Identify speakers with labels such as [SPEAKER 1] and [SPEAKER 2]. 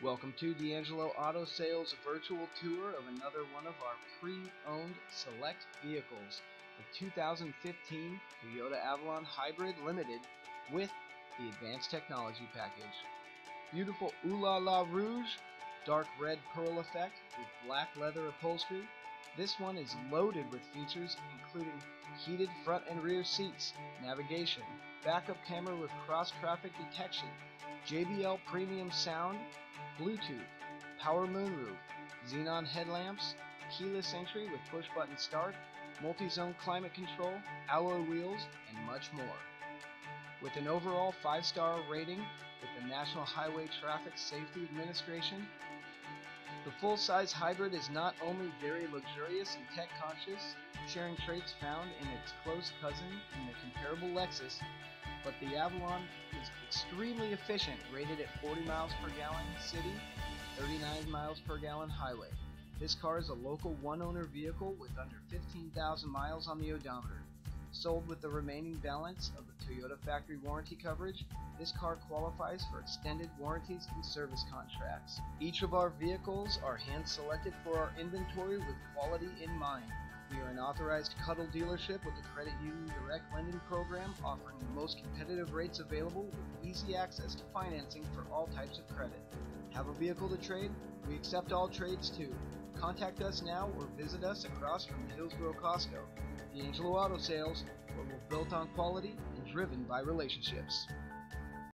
[SPEAKER 1] Welcome to D'Angelo Auto Sales virtual tour of another one of our pre-owned select vehicles, the 2015 Toyota Avalon Hybrid Limited with the Advanced Technology Package. Beautiful Ooh La La Rouge, dark red pearl effect with black leather upholstery. This one is loaded with features including heated front and rear seats, navigation, backup camera with cross-traffic detection, JBL premium sound, Bluetooth, power moonroof, xenon headlamps, keyless entry with push button start, multi-zone climate control, alloy wheels, and much more. With an overall 5-star rating with the National Highway Traffic Safety Administration, the full-size hybrid is not only very luxurious and tech-conscious, sharing traits found in its close cousin in the comparable Lexus, but the Avalon extremely efficient, rated at 40 miles per gallon city, 39 miles per gallon highway. This car is a local one-owner vehicle with under 15,000 miles on the odometer. Sold with the remaining balance of the Toyota factory warranty coverage, this car qualifies for extended warranties and service contracts. Each of our vehicles are hand selected for our inventory with quality in mind. We are an authorized CUDL dealership with a credit union direct lending program offering the most competitive rates available with easy access to financing for all types of credit. Have a vehicle to trade? We accept all trades too. Contact us now or visit us across from the Hillsboro Costco. D'Angelo Auto Sales, where we're built on quality and driven by relationships.